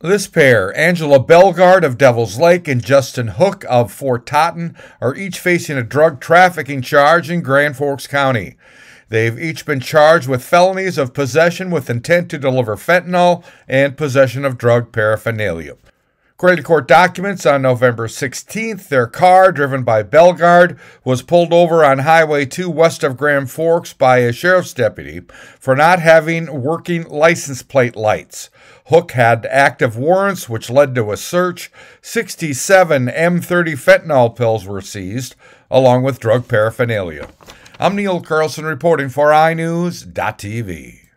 This pair, Angela Belgarde of Devil's Lake and Justin Hook of Fort Totten, are each facing a drug trafficking charge in Grand Forks County. They've each been charged with felonies of possession with intent to deliver fentanyl and possession of drug paraphernalia. According to court documents, on November 16th, their car, driven by Belgarde, was pulled over on Highway 2 west of Grand Forks by a sheriff's deputy for not having working license plate lights. Hook had active warrants, which led to a search. 67 M30 fentanyl pills were seized, along with drug paraphernalia. I'm Neil Carlson reporting for iNewZ.TV.